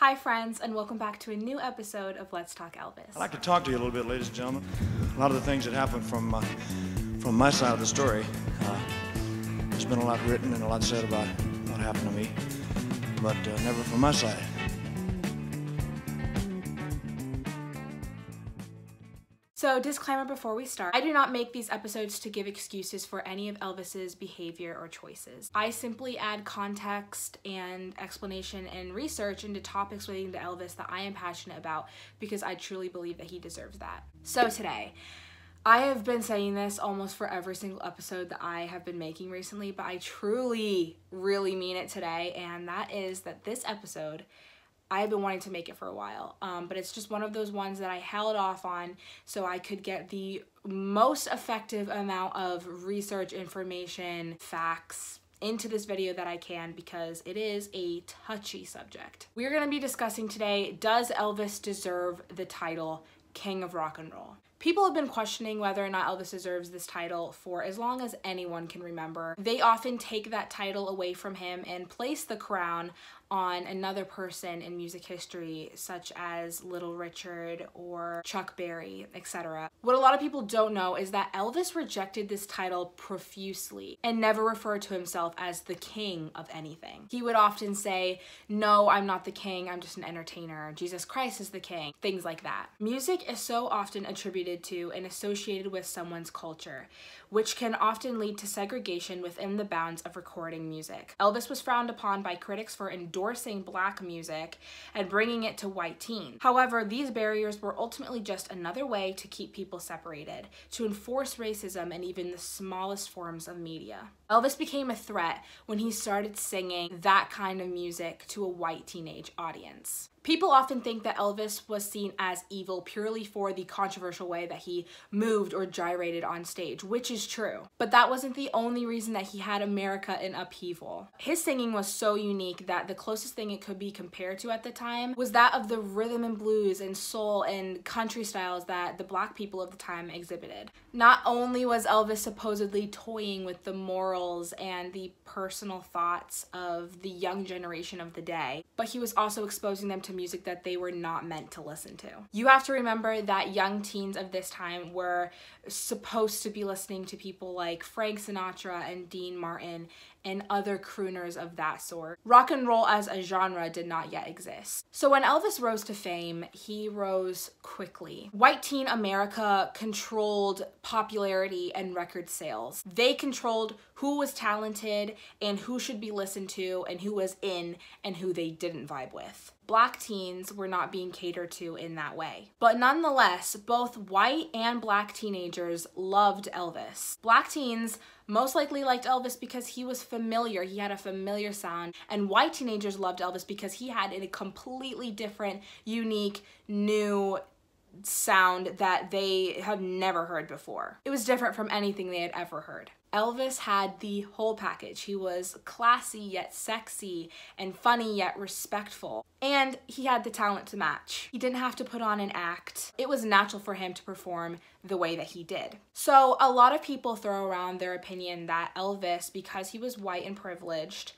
Hi, friends, and welcome back to a new episode of Let's Talk Elvis. I'd like to talk to you a little bit, ladies and gentlemen. A lot of the things that happened from uh, from my side of the story. Uh, there's been a lot written and a lot said about what happened to me, but uh, never from my side. So, disclaimer before we start I do not make these episodes to give excuses for any of Elvis's behavior or choices. I simply add context and explanation and research into topics relating to Elvis that I am passionate about because I truly believe that he deserves that. So, today, I have been saying this almost for every single episode that I have been making recently, but I truly, really mean it today, and that is that this episode I have been wanting to make it for a while, um, but it's just one of those ones that I held off on so I could get the most effective amount of research, information, facts, into this video that I can because it is a touchy subject. We're going to be discussing today, does Elvis deserve the title King of Rock and Roll? People have been questioning whether or not Elvis deserves this title for as long as anyone can remember. They often take that title away from him and place the crown on another person in music history, such as Little Richard or Chuck Berry, etc. What a lot of people don't know is that Elvis rejected this title profusely and never referred to himself as the king of anything. He would often say, No, I'm not the king, I'm just an entertainer. Jesus Christ is the king, things like that. Music is so often attributed to and associated with someone's culture which can often lead to segregation within the bounds of recording music. Elvis was frowned upon by critics for endorsing black music and bringing it to white teens. However, these barriers were ultimately just another way to keep people separated, to enforce racism in even the smallest forms of media. Elvis became a threat when he started singing that kind of music to a white teenage audience. People often think that Elvis was seen as evil purely for the controversial way that he moved or gyrated on stage, which is true. But that wasn't the only reason that he had America in upheaval. His singing was so unique that the closest thing it could be compared to at the time was that of the rhythm and blues and soul and country styles that the black people of the time exhibited. Not only was Elvis supposedly toying with the morals and the personal thoughts of the young generation of the day, but he was also exposing them to music that they were not meant to listen to. You have to remember that young teens of this time were supposed to be listening to people like Frank Sinatra and Dean Martin and other crooners of that sort. Rock and roll as a genre did not yet exist. So when Elvis rose to fame, he rose quickly. White teen America controlled popularity and record sales. They controlled who was talented and who should be listened to and who was in and who they didn't vibe with black teens were not being catered to in that way. But nonetheless, both white and black teenagers loved Elvis. Black teens most likely liked Elvis because he was familiar, he had a familiar sound, and white teenagers loved Elvis because he had a completely different, unique, new sound that they had never heard before. It was different from anything they had ever heard. Elvis had the whole package. He was classy yet sexy and funny yet respectful. And he had the talent to match. He didn't have to put on an act. It was natural for him to perform the way that he did. So a lot of people throw around their opinion that Elvis, because he was white and privileged,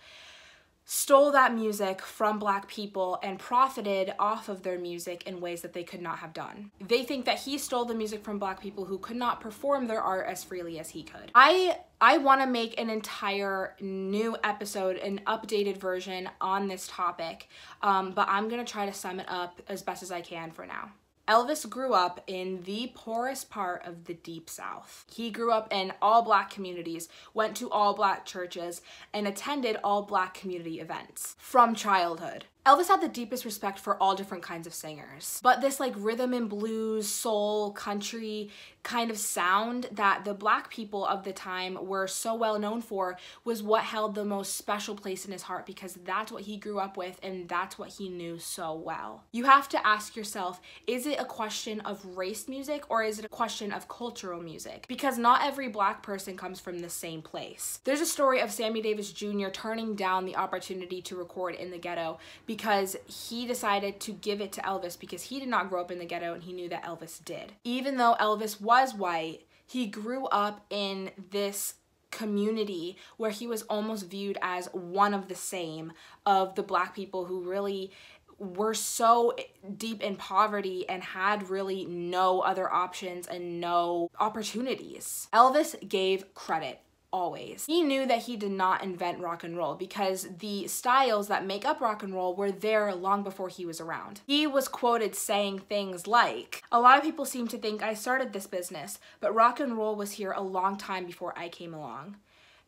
stole that music from black people and profited off of their music in ways that they could not have done. They think that he stole the music from black people who could not perform their art as freely as he could. I I want to make an entire new episode, an updated version on this topic, um, but I'm going to try to sum it up as best as I can for now. Elvis grew up in the poorest part of the Deep South. He grew up in all black communities, went to all black churches, and attended all black community events from childhood. Elvis had the deepest respect for all different kinds of singers. But this like rhythm and blues, soul, country kind of sound that the black people of the time were so well known for was what held the most special place in his heart because that's what he grew up with and that's what he knew so well. You have to ask yourself, is it a question of race music or is it a question of cultural music? Because not every black person comes from the same place. There's a story of Sammy Davis Jr. turning down the opportunity to record in the ghetto because he decided to give it to Elvis because he did not grow up in the ghetto and he knew that Elvis did. Even though Elvis was white, he grew up in this community where he was almost viewed as one of the same of the black people who really were so deep in poverty and had really no other options and no opportunities. Elvis gave credit always. He knew that he did not invent rock and roll because the styles that make up rock and roll were there long before he was around. He was quoted saying things like, A lot of people seem to think I started this business, but rock and roll was here a long time before I came along.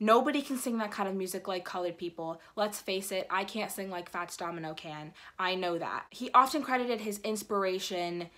Nobody can sing that kind of music like colored people. Let's face it, I can't sing like Fats Domino can. I know that. He often credited his inspiration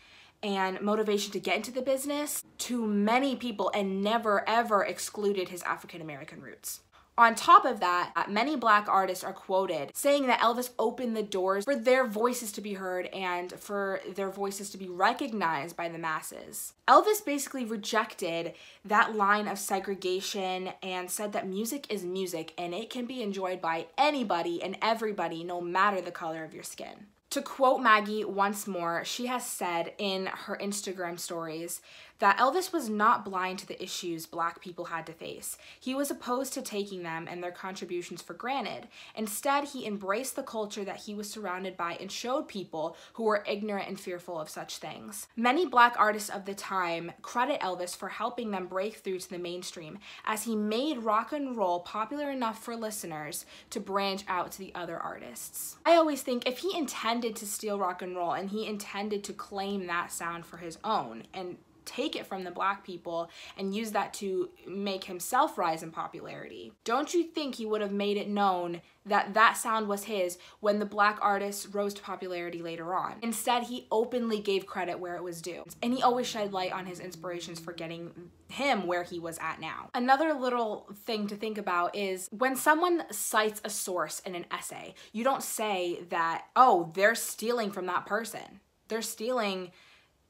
and motivation to get into the business to many people and never ever excluded his African American roots. On top of that, uh, many black artists are quoted saying that Elvis opened the doors for their voices to be heard and for their voices to be recognized by the masses. Elvis basically rejected that line of segregation and said that music is music and it can be enjoyed by anybody and everybody no matter the color of your skin. To quote Maggie once more, she has said in her Instagram stories that Elvis was not blind to the issues black people had to face. He was opposed to taking them and their contributions for granted. Instead, he embraced the culture that he was surrounded by and showed people who were ignorant and fearful of such things. Many black artists of the time credit Elvis for helping them break through to the mainstream as he made rock and roll popular enough for listeners to branch out to the other artists. I always think if he intended to steal rock and roll and he intended to claim that sound for his own and take it from the black people and use that to make himself rise in popularity. Don't you think he would have made it known that that sound was his when the black artists rose to popularity later on? Instead, he openly gave credit where it was due. And he always shed light on his inspirations for getting him where he was at now. Another little thing to think about is when someone cites a source in an essay, you don't say that, oh, they're stealing from that person. They're stealing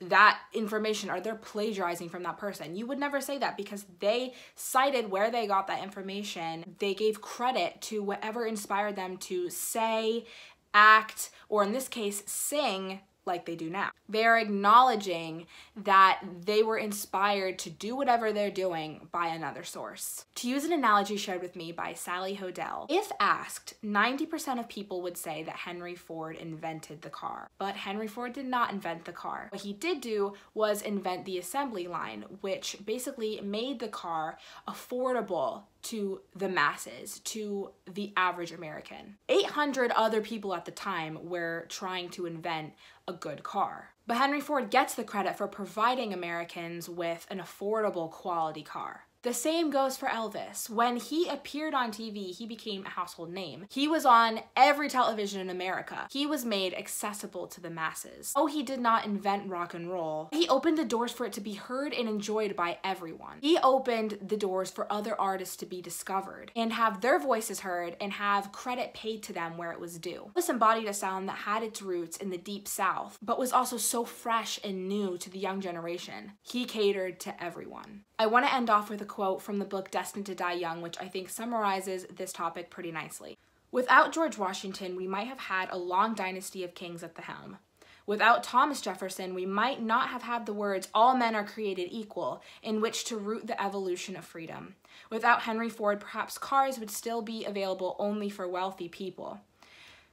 that information or they're plagiarizing from that person. You would never say that because they cited where they got that information. They gave credit to whatever inspired them to say, act, or in this case, sing like they do now. They're acknowledging that they were inspired to do whatever they're doing by another source. To use an analogy shared with me by Sally Hoedel, if asked, 90% of people would say that Henry Ford invented the car. But Henry Ford did not invent the car. What he did do was invent the assembly line, which basically made the car affordable to the masses, to the average American. 800 other people at the time were trying to invent a good car. But Henry Ford gets the credit for providing Americans with an affordable quality car. The same goes for Elvis. When he appeared on TV, he became a household name. He was on every television in America. He was made accessible to the masses. Oh, he did not invent rock and roll. He opened the doors for it to be heard and enjoyed by everyone. He opened the doors for other artists to be discovered and have their voices heard and have credit paid to them where it was due. Elvis embodied a sound that had its roots in the deep south, but was also so fresh and new to the young generation. He catered to everyone. I want to end off with a quote from the book Destined to Die Young, which I think summarizes this topic pretty nicely. Without George Washington, we might have had a long dynasty of kings at the helm. Without Thomas Jefferson, we might not have had the words, all men are created equal, in which to root the evolution of freedom. Without Henry Ford, perhaps cars would still be available only for wealthy people.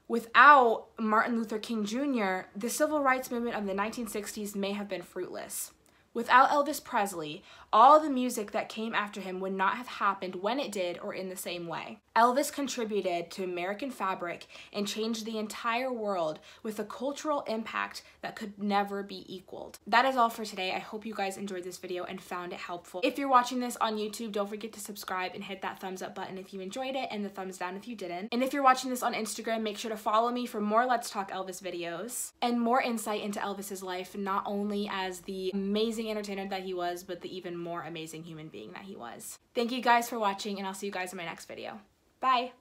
Without Martin Luther King Jr., the civil rights movement of the 1960s may have been fruitless. Without Elvis Presley, all the music that came after him would not have happened when it did or in the same way. Elvis contributed to American fabric and changed the entire world with a cultural impact that could never be equaled. That is all for today. I hope you guys enjoyed this video and found it helpful. If you're watching this on YouTube, don't forget to subscribe and hit that thumbs up button if you enjoyed it and the thumbs down if you didn't. And if you're watching this on Instagram, make sure to follow me for more Let's Talk Elvis videos and more insight into Elvis's life, not only as the amazing entertainer that he was, but the even more amazing human being that he was. Thank you guys for watching and I'll see you guys in my next video. Bye!